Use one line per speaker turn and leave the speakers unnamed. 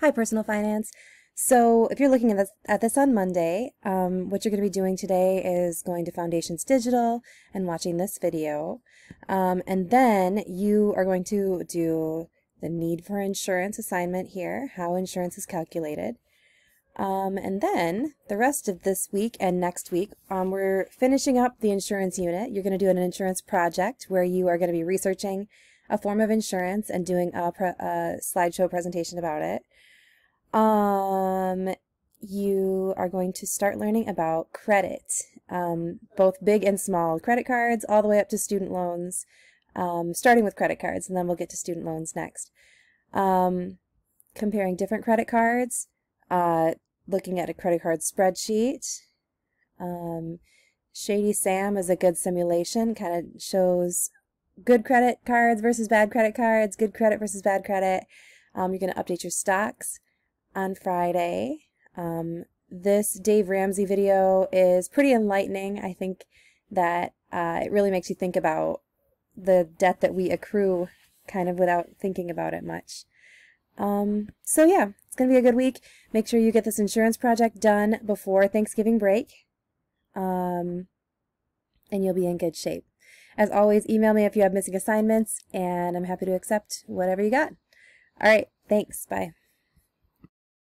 Hi, Personal Finance. So if you're looking at this, at this on Monday, um, what you're going to be doing today is going to Foundations Digital and watching this video. Um, and then you are going to do the need for insurance assignment here, how insurance is calculated. Um, and then the rest of this week and next week, um, we're finishing up the insurance unit. You're going to do an insurance project where you are going to be researching a form of insurance and doing a, a slideshow presentation about it. Um, you are going to start learning about credit, um, both big and small credit cards, all the way up to student loans, um, starting with credit cards, and then we'll get to student loans next. Um, comparing different credit cards, uh, looking at a credit card spreadsheet. Um, Shady Sam is a good simulation, kind of shows good credit cards versus bad credit cards, good credit versus bad credit. Um, you're going to update your stocks on Friday. Um, this Dave Ramsey video is pretty enlightening. I think that uh, it really makes you think about the debt that we accrue kind of without thinking about it much. Um, so yeah, it's going to be a good week. Make sure you get this insurance project done before Thanksgiving break. Um, and you'll be in good shape. As always, email me if you have missing assignments, and I'm happy to accept whatever you got. All right, thanks. Bye.